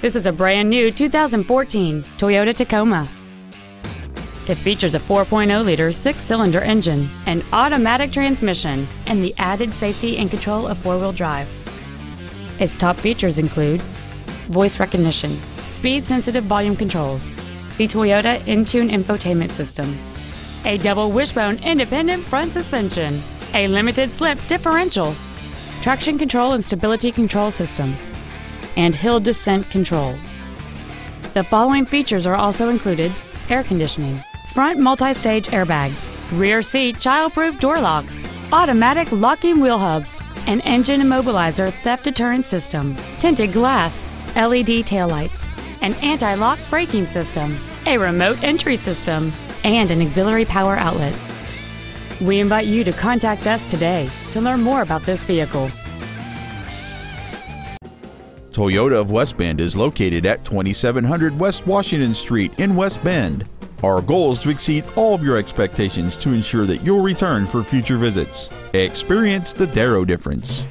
This is a brand new 2014 Toyota Tacoma. It features a 4.0-liter six-cylinder engine, an automatic transmission, and the added safety and control of four-wheel drive. Its top features include voice recognition, speed-sensitive volume controls, the Toyota Entune infotainment system, a double wishbone independent front suspension, a limited slip differential, traction control and stability control systems, and hill descent control. The following features are also included air conditioning, front multi stage airbags, rear seat child-proof door locks, automatic locking wheel hubs, an engine immobilizer theft deterrent system, tinted glass, LED taillights, an anti lock braking system, a remote entry system, and an auxiliary power outlet. We invite you to contact us today to learn more about this vehicle. Toyota of West Bend is located at 2700 West Washington Street in West Bend. Our goal is to exceed all of your expectations to ensure that you'll return for future visits. Experience the Darrow difference.